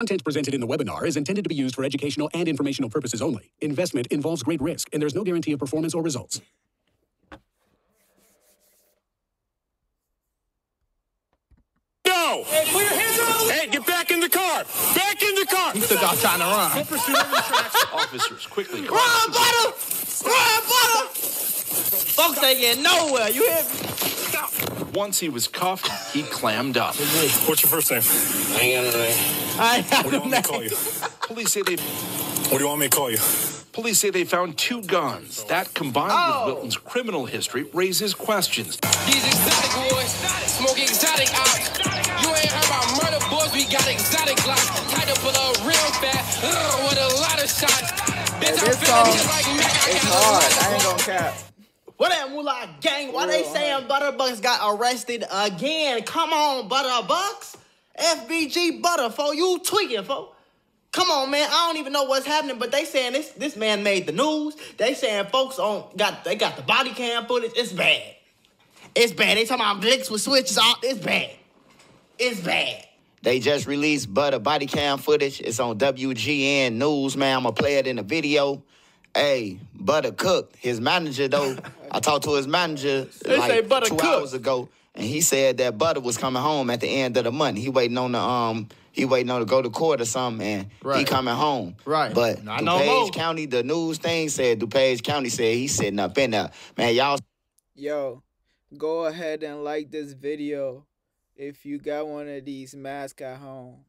Content presented in the webinar is intended to be used for educational and informational purposes only. Investment involves great risk, and there's no guarantee of performance or results. No! Hey, put your hands up! Hey, get back in the car! Back in the car! He took off trying to run. Officers quickly Run, butter! Run, butter! Folks ain't getting nowhere. You hear me? Stop. Once he was cuffed, he clammed up. What's your first name? I ain't got no name. I ain't got What do you want me to call you? Police say they What do you want me to call you? police say they found two guns. That combined Oh. with Wilton's criminal history raises questions. These exotic boys, smoke exotic ops. You ain't heard about murder boys, we got exotic glocks. Tied up with a real fat, with a lot of shots. Bitch, I'm this song just like Mac, I It's got a hard. I ain't gonna cap. What that Moolah gang? Why they saying Butterbucks got arrested again? Come on, Butterbucks. FBG Butta, fo. You tweaking, fo. Come on, man. I don't even know what's happening, but they saying this this man made the news. They saying folks on got they got the body cam footage. It's bad. It's bad. They talking about blicks with switches on. It's bad. It's bad. They just released Butter body cam footage. It's on WGN News, man. I'm gonna play it in the video. Hey, Butter cooked. His manager though, I talked to his manager They like say Butter two cooked. hours ago, and he said that Butter was coming home at the end of the month. He waiting on the um, he waiting on to go to court or something, and he coming home. Right. But I know Mo. DuPage County, the news thing said DuPage County said he's sitting up in there. Man, y'all Yo, go ahead and like this video if you got one of these masks at home.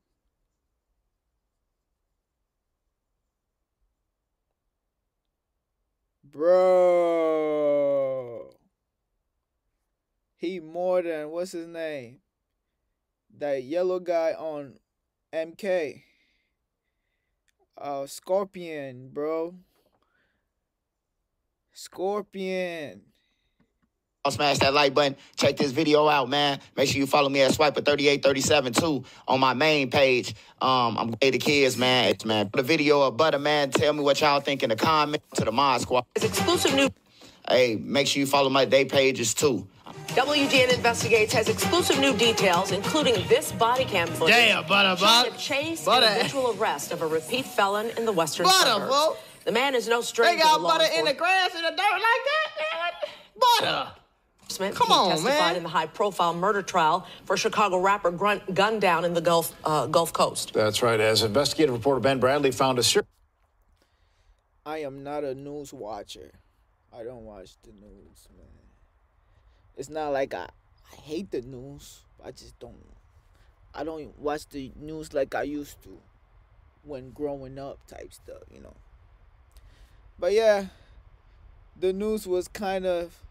Bro. He more than what's his name? That yellow guy on MK. Uh Scorpion, bro. Scorpion. I'll smash that like button. Check this video out, man. Make sure you follow me at Swiper3837 too on my main page. Um, I'm Hey the Kids, man. It's man. The video of Butter, man. Tell me what y'all think in the comments to the Mod Squad. Exclusive new Hey, make sure you follow my day pages too. WGN Investigates has exclusive new details, including this body cam footage. Damn, Butterbuck. showing a chase Butter. and eventual arrest of a repeat felon in the western Butter, suburbs. fo. The man is no They stranger got to law butter in the grass in the dirt like that, man. Butter. Come he on, testified man. in the high-profile murder trial for Chicago rapper Grunt gunned down in the Gulf uh, Gulf Coast. That's right. As investigative reporter Ben Bradley found a ser- I am not a news watcher. I don't watch the news, man. It's not like I, I hate the news. I just don't. I don't watch the news like I used to when growing up, type stuff, you know. But yeah, the news was kind of.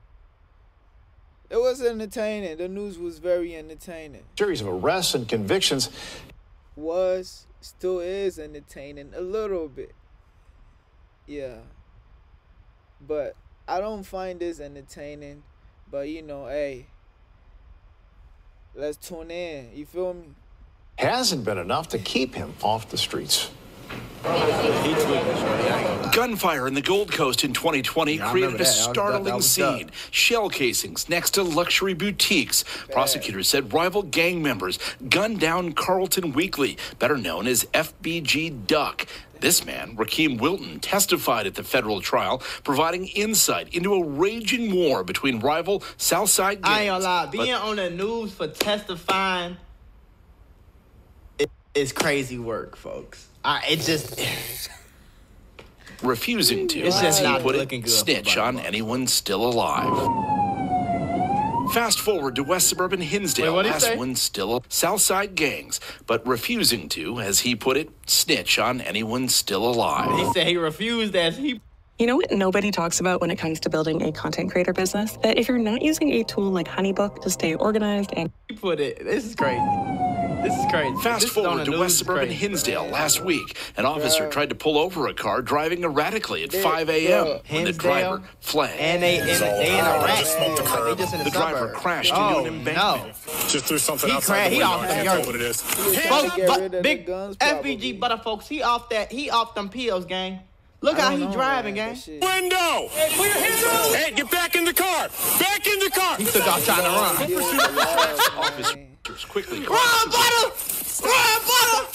It was entertaining. The news was very entertaining. series of arrests and convictions. was still is entertaining a little bit. Yeah. But I don't find this entertaining. But you know, hey, let's tune in. You feel me? Hasn't been enough to keep him off the streets. Gunfire in the Gold Coast in 2020 I created a that. That was- that- that startling was scene. Shell casings next to luxury boutiques. Prosecutors said rival gang members gunned down Carlton Weekly, better known as FBG Duck. This man, Raheem Wilton, testified at the federal trial, providing insight into a raging war between rival Southside gangs. I ain't gonna lie, being on the news for testifying is crazy work, folks. I, it just refusing to, It's just as he put it, snitch on anyone still alive. Fast forward to West Suburban Hinsdale, Wait, last say? one still Southside gangs, but refusing to, as he put it, snitch on anyone still alive. he said he refused as he You know what nobody talks about when it comes to building a content creator business? That if you're not using a tool like Honeybook to stay organized and He put it. This is crazy. This is crazy. Fast This forward to West Suburban crazy. Hinsdale last week. An officer tried to pull over a car driving erratically at They- 5 a.m. bro, when the driver fled. And they, and they in a rat. They just in the, the driver crashed oh, into an embankment. No. Just threw something He outside cra- the he window. off I them can't tell yards. what it is. Folks, but big the guns, FBG Butta folks, he off that he off them pills, gang. Look how don't he know, driving, man. gang. That shit- Window! Hey, put your hands up! Hey, get back in the car! Back in the car! He took off trying to run. He was alive, man. Officers quickly Run, butter! Run, butter!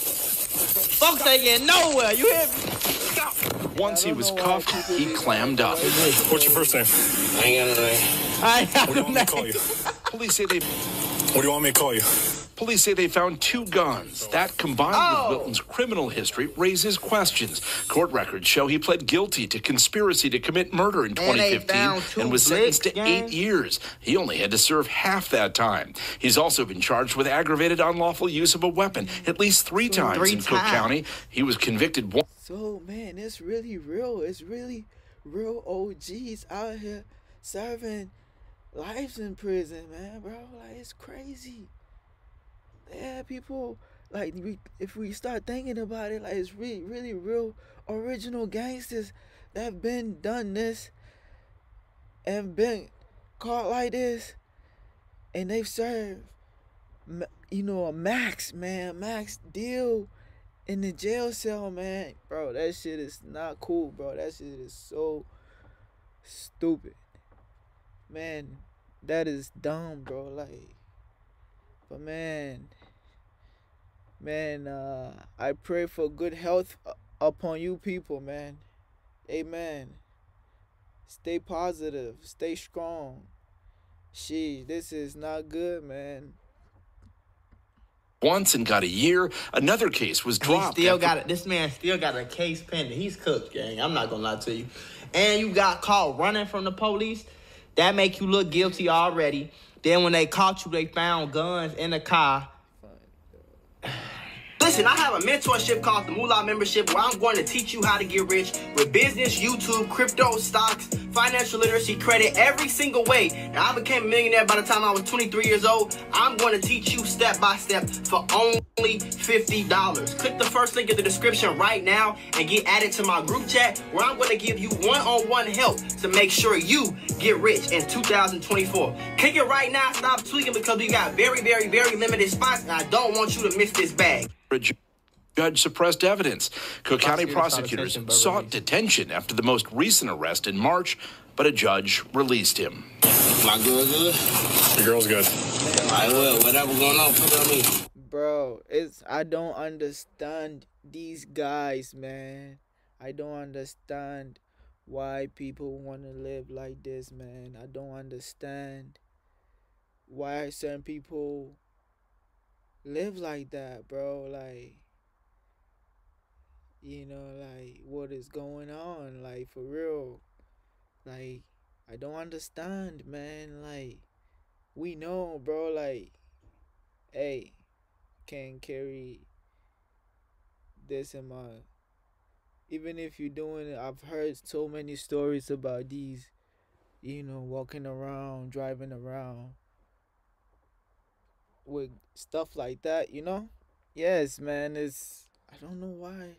Folks ain't getting nowhere. You hear me? Once he was cuffed, he clammed up. What's your first name? I ain't got no name. I ain't got What do you no want me to call you? Police say they What do you want me to call you? Police say they found two guns. That combined Oh. with Wilton's criminal history raises questions. Court records show he pled guilty to conspiracy to commit murder in 2015 found and was sentenced to eight years. He only had to serve half that time. He's also been charged with aggravated unlawful use of a weapon at least three times Three in Cook times. County. He was convicted one. So man, it's really real. It's really real OGs out here serving lives in prison, man, bro. Like it's crazy. Yeah, people like we if we start thinking about it, like it's really really real original gangsters that have been done this and been caught like this, and they've served, you know, a max man, max deal in the jail cell, man. Bro, that shit is not cool, bro. That shit is so stupid. Man, that is dumb, bro. Like, but man, man, uh, I pray for good health upon you people, man. Amen. Stay positive, stay strong. Sheesh, this is not good, man. Once and got a year. Another case was He dropped. still after- got it. This man still got a case pending. He's cooked, gang. I'm not gonna lie to you. And you got caught running from the police. That make you look guilty already. Then when they caught you, they found guns in the car. Listen, I have a mentorship called the Moolah Membership where I'm going to teach you how to get rich with business, YouTube, crypto, stocks, financial literacy, credit, every single way. Now, I became a millionaire by the time I was 23 years old. I'm going to teach you step by step for only $50. Click the first link in the description right now and get added to my group chat where I'm going to give you one-on-one help to make sure you get rich in 2024. Click it right now. Stop tweaking because we got very, very, very limited spots and I don't want you to miss this bag. A judge suppressed evidence. Cook County prosecutors sought released. detention after the most recent arrest in March, but a judge released him. My girl good? Your girl's good. I will. Whatever going on, put on me. Bro, it's I don't understand these guys, man. I don't understand why people want to live like this, man. I don't understand why certain people live like that, bro. Like you know, like what is going on? Like for real. Like I don't understand, man. Like we know, bro, like hey, can carry this in my even if you're doing it i've heard so many stories about these you know walking around driving around with stuff like that you know yes man it's i don't know why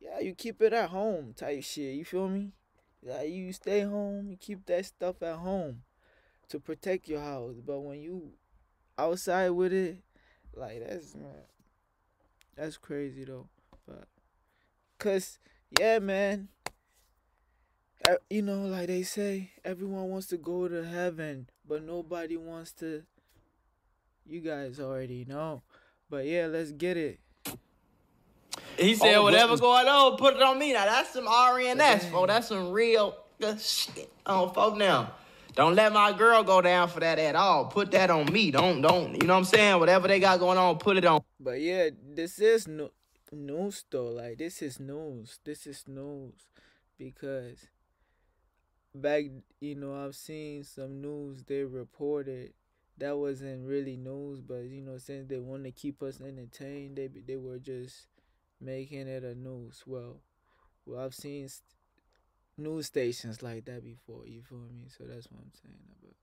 yeah you keep it at home type shit you feel me like you stay home you keep that stuff at home to protect your house but when you outside with it like that's man, that's crazy though. But cause yeah, man. You know, like they say, everyone wants to go to heaven, but nobody wants to. You guys already know, but yeah, let's get it. He said, Oh, whatever going on, put it on me. Now, that's some RNS, folks. That's some real good shit on folk now. Don't let my girl go down for that at all. Put that on me. Don't, don't, you know what I'm saying? Whatever they got going on, put it on. But yeah, this is no, news though. Like this is news. This is news because back, you know, I've seen some news they reported that wasn't really news, but you know, since they want to keep us entertained, they they were just making it a news. Well, well, I've seen st- news stations like that before. You feel me? So that's what I'm saying about.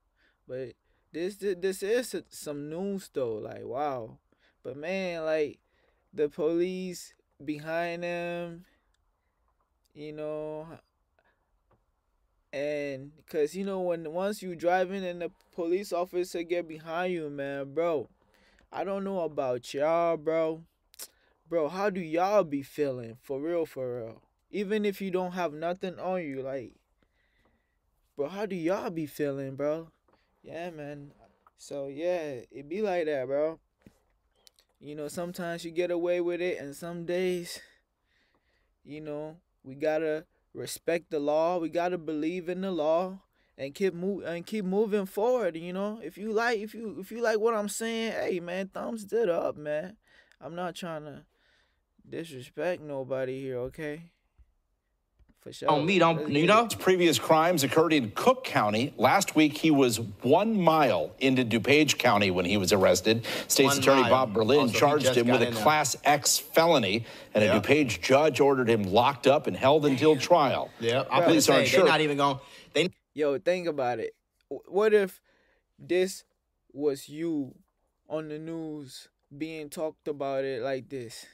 But this this, this is some news though. Like wow. But man, like the police behind them, you know, and cause you know when once you driving and the police officer get behind you, man, bro. I don't know about y'all, bro. Bro, how do y'all be feeling? For real, for real. Even if you don't have nothing on you, like, bro, how do y'all be feeling, bro? Yeah, man. So yeah, it be like that, bro. You know, sometimes you get away with it, and some days, you know, we gotta respect the law. We gotta believe in the law and keep move and keep moving forward. You know, if you like, if you if you like what I'm saying, hey man, thumbs it up, man. I'm not trying to disrespect nobody here, okay? For oh, sure. On me, don't you know? it. Previous crimes occurred in Cook County. Last week, he was one mile into DuPage County when he was arrested. State's One Attorney mile. Bob Berlin Oh, so he charged him with a in there. Class X felony, and Yeah. a DuPage judge ordered him locked up and held until trial. Yeah, I'm Police say, aren't they're not even going. They Yo, think about it. What if this was you on the news being talked about it like this?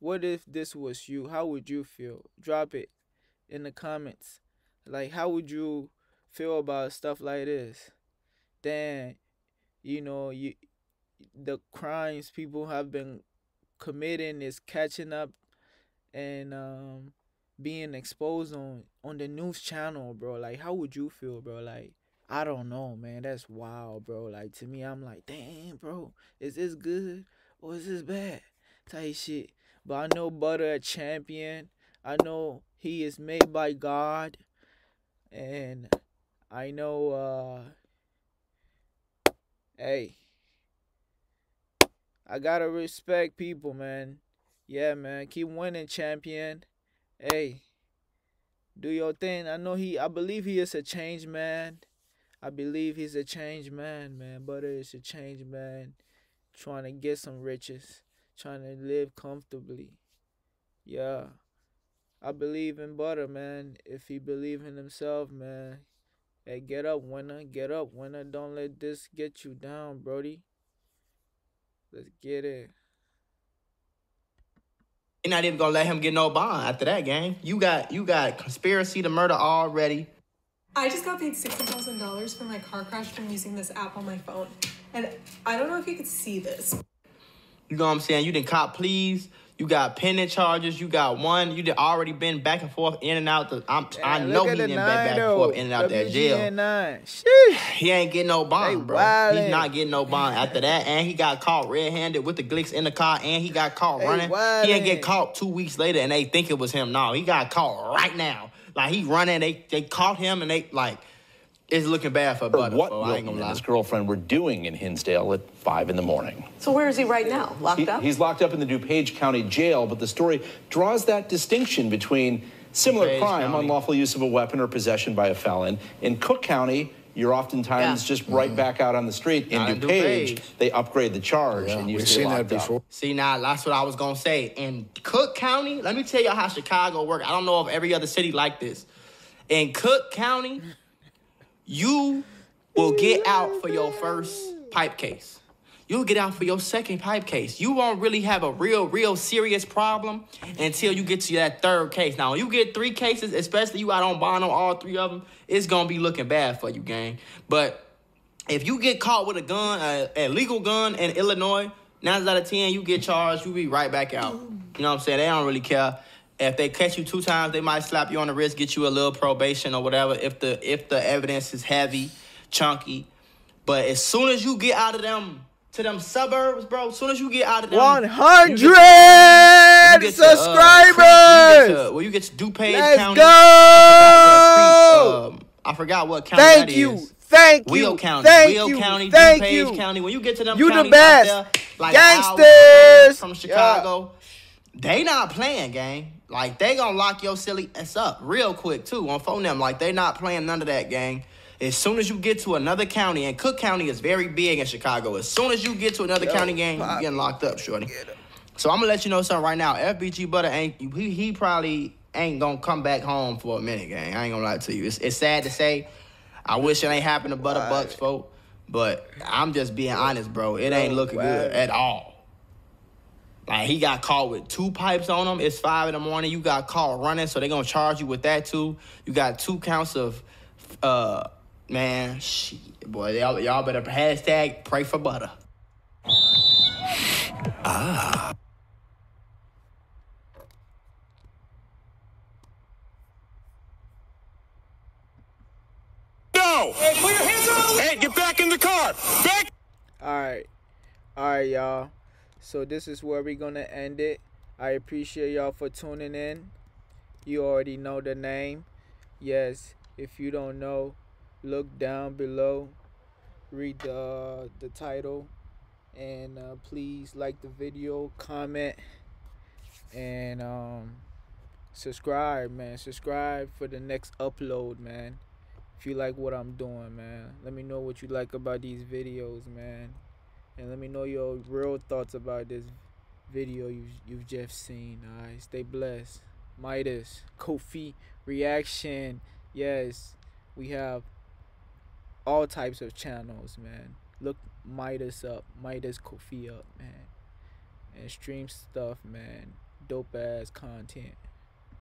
What if this was you? How would you feel? Drop it in the comments. Like, how would you feel about stuff like this? Then, you know, you the crimes people have been committing is catching up and um being exposed on on the news channel, bro. Like, how would you feel, bro? Like, I don't know, man. That's wild, bro. Like to me, I'm like, damn, bro. Is this good or is this bad? Type shit. But I know Butter a champion. I know he is made by God, and I know. uh Hey, I gotta respect people, man. Yeah, man. Keep winning, champion. Hey, do your thing. I know he. I believe he is a change man. I believe he's a change man, man. Butter is a change man, trying to get some riches, trying to live comfortably. Yeah, I believe in Butter, man. If he believe in himself, man. Hey, get up, winner. Get up, winner. Don't let this get you down, Brody. Let's get it. They're not even gonna let him get no bond after that game. You got you got conspiracy to murder already. I just got paid sixty thousand dollars for my car crash from using this app on my phone, and I don't know if you could see this. You know what I'm saying? You didn't cop pleas. You got pending charges. You got one. You already been back and forth in and out. The, I'm, I know he didn't been back and forth in and out that jail. Nine. Sheesh. He ain't getting no bond, They bro. wildin'. He's not getting no bond after that. And he got caught red-handed with the glicks in the car, and he got caught They running. He ain't get caught two weeks later, and they think it was him. No, he got caught right now. Like he running, they they caught him, and they like it's looking bad for Butter. what fool. I ain't Wilton gonna and lie. his girlfriend were doing in Hinsdale at 5 in the morning. So where is he right now? Locked He- up? he's locked up in the DuPage County Jail, but the story draws that distinction between similar DuPage crime, County. unlawful use of a weapon or possession by a felon. In Cook County, you're oftentimes Yeah. just right back out on the street. In DuPage, DuPage. they upgrade the charge Yeah, and you we've stay seen that locked up. before. See now, that's what I was gonna say. In Cook County, let me tell you how Chicago work. I don't know of every other city like this. In Cook County, you will get out for your first pipe case. You'll get out for your second pipe case. You won't really have a real, real serious problem until you get to that third case. Now, when you get three cases, especially you out on bond on all three of them, it's gonna be looking bad for you, gang. But if you get caught with a gun, a, a legal gun in Illinois, nine out of ten, you get charged, you be right back out. You know what I'm saying? They don't really care. If they catch you two times, they might slap you on the wrist, get you a little probation or whatever. If the if the evidence is heavy, chunky, but as soon as you get out of them to them suburbs, bro, as soon as you get out of them, One hundred uh, Creek, you get subscribers. well, you get to DuPage Let's County. go. I forgot Creek, um, I forgot what county Thank that you. is. Thank you. Will County, Thank Will you. County, Thank DuPage you. County. When you get to them You the counties best. out there, like Gangsters. from Chicago, they not playing, gang. Like they gonna lock your silly ass up real quick too on phone them. Like they not playing none of that, gang. As soon as you get to another county, and Cook County is very big in Chicago. As soon as you get to another county, gang, you getting locked up, shorty. So I'm gonna let you know something right now. FBG Butta ain't he, he probably ain't gonna come back home for a minute, gang. I ain't gonna lie to you. It's, it's sad to say. I wish it ain't happened to Butter Bucks, folk. But I'm just being honest, bro. It ain't looking good at all. Like he got caught with two pipes on him. It's five in the morning. You got caught running, so they're gonna charge you with that too. You got two counts of, uh, man, shit, boy. Y'all, y'all better hashtag pray for butter. Ah. No! Hey, put your hands up! Hey, get back in the car! Back! All right, all right, y'all. So this is where we're gonna end it. I appreciate y'all for tuning in. You already know the name. Yes, if you don't know, look down below, read the the title, and uh, please like the video, comment, and um, subscribe, man. Subscribe for the next upload, man. If you like what I'm doing, man, let me know what you like about these videos, man, and let me know your real thoughts about this video you've you've just seen. Alright, stay blessed. Midas, Kofi, reaction. Yes, we have all types of channels, man. Look Midas up, Midas Kofi up, man. And stream stuff, man. Dope ass content.